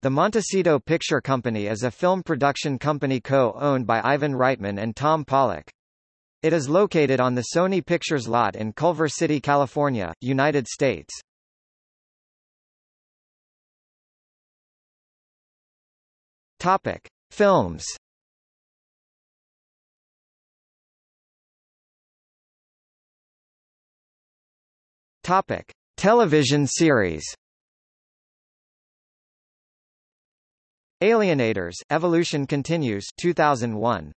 The Montecito Picture Company is a film production company co-owned by Ivan Reitman and Tom Pollock. It is located on the Sony Pictures lot in Culver City, California, United States. Topic: Films. Topic: Television series. Alienators, Evolution Continues 2001.